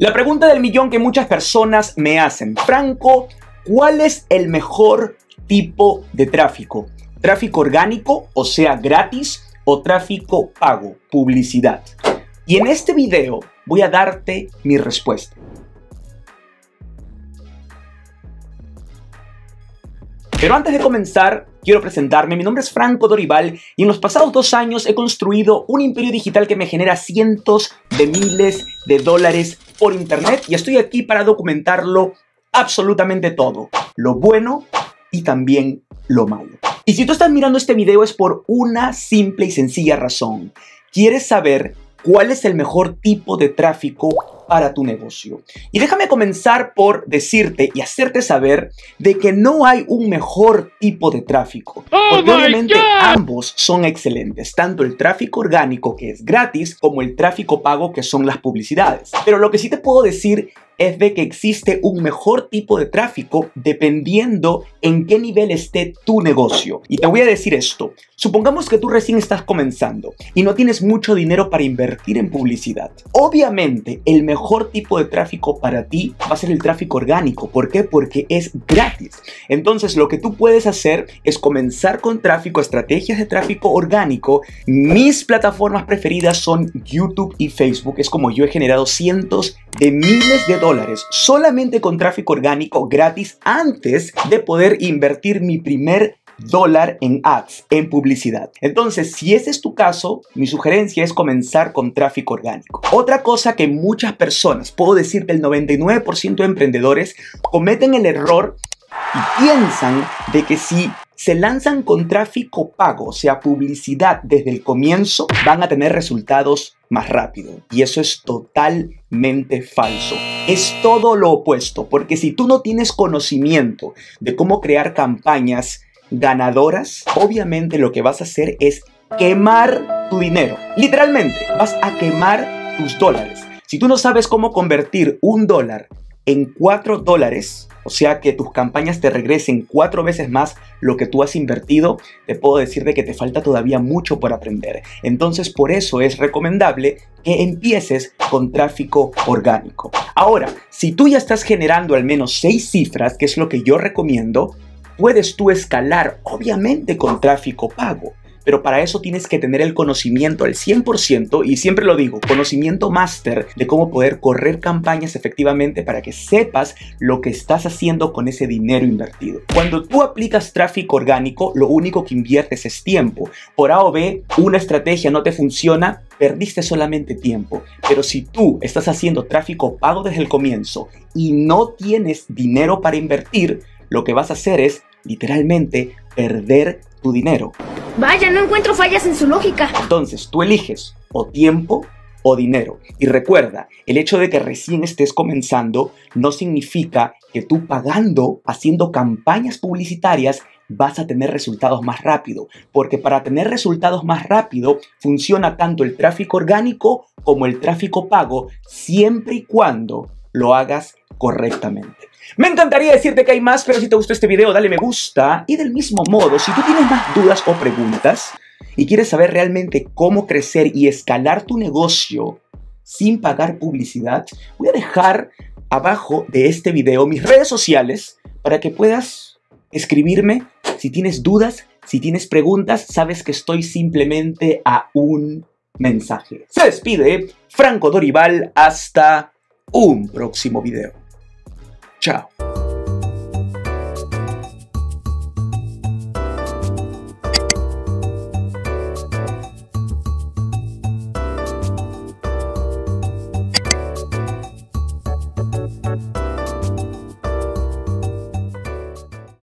La pregunta del millón que muchas personas me hacen, Franco, ¿cuál es el mejor tipo de tráfico? ¿Tráfico orgánico, o sea, gratis, o tráfico pago, publicidad? Y en este video voy a darte mi respuesta. Pero antes de comenzar, quiero presentarme. Mi nombre es Franco Dorival y en los pasados dos años he construido un imperio digital que me genera cientos de miles de dólares por internet y estoy aquí para documentarlo absolutamente todo. Lo bueno y también lo malo. Y si tú estás mirando este video es por una simple y sencilla razón. Quieres saber cuál es el mejor tipo de tráfico para tu negocio. Y déjame comenzar por decirte y hacerte saber de que no hay un mejor tipo de tráfico. Oh porque obviamente ambos son excelentes, tanto el tráfico orgánico que es gratis como el tráfico pago que son las publicidades. Pero lo que sí te puedo decir es de que existe un mejor tipo de tráfico dependiendo en qué nivel esté tu negocio. Y te voy a decir esto. Supongamos que tú recién estás comenzando y no tienes mucho dinero para invertir en publicidad. Obviamente, el mejor tipo de tráfico para ti va a ser el tráfico orgánico. ¿Por qué? Porque es gratis. Entonces, lo que tú puedes hacer es comenzar con tráfico, estrategias de tráfico orgánico. Mis plataformas preferidas son YouTube y Facebook. Es como yo he generado cientos de miles de dólares solamente con tráfico orgánico gratis antes de poder invertir mi primer dólar en ads, en publicidad. Entonces, si ese es tu caso, mi sugerencia es comenzar con tráfico orgánico. Otra cosa que muchas personas, puedo decir que el 99% de emprendedores, cometen el error y piensan de que si se lanzan con tráfico pago, o sea, publicidad desde el comienzo, van a tener resultados más rápido. Y eso es totalmente falso. Es todo lo opuesto, porque si tú no tienes conocimiento de cómo crear campañas ganadoras, obviamente lo que vas a hacer es quemar tu dinero. Literalmente, vas a quemar tus dólares. Si tú no sabes cómo convertir un dólar en 4 dólares, o sea que tus campañas te regresen cuatro veces más lo que tú has invertido, te puedo decir de que te falta todavía mucho por aprender. Entonces por eso es recomendable que empieces con tráfico orgánico. Ahora, si tú ya estás generando al menos seis cifras, que es lo que yo recomiendo, puedes tú escalar obviamente con tráfico pago pero para eso tienes que tener el conocimiento al 100% y siempre lo digo, conocimiento máster de cómo poder correr campañas efectivamente para que sepas lo que estás haciendo con ese dinero invertido. Cuando tú aplicas tráfico orgánico, lo único que inviertes es tiempo. Por A o B, una estrategia no te funciona, perdiste solamente tiempo. Pero si tú estás haciendo tráfico pago desde el comienzo y no tienes dinero para invertir, lo que vas a hacer es literalmente perder tu dinero. Vaya, no encuentro fallas en su lógica. Entonces, tú eliges o tiempo o dinero. Y recuerda, el hecho de que recién estés comenzando no significa que tú pagando, haciendo campañas publicitarias, vas a tener resultados más rápido. Porque para tener resultados más rápido funciona tanto el tráfico orgánico como el tráfico pago, siempre y cuando lo hagas correctamente. Me encantaría decirte que hay más, pero si te gustó este video, dale me gusta. Y del mismo modo, si tú tienes más dudas o preguntas y quieres saber realmente cómo crecer y escalar tu negocio sin pagar publicidad, voy a dejar abajo de este video mis redes sociales para que puedas escribirme si tienes dudas, si tienes preguntas, sabes que estoy simplemente a un mensaje. Se despide Franco Dorival hasta un próximo video. Tchau!